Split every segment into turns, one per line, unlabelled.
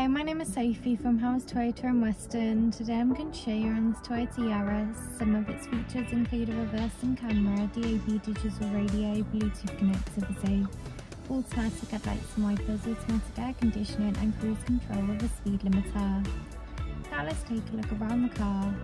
Hello, my name is Sophie from Howards Toyota in Weston. Today I'm going to show you around this Toyota Yaris. Some of its features include a reversing camera, DAB digital radio, Bluetooth connectivity, automatic headlights and wipers, automatic air conditioning and cruise control with a speed limiter. Now let's take a look around the car.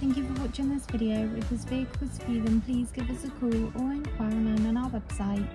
Thank you for watching this video. If this vehicle is for you then please give us a call or inquire on our website.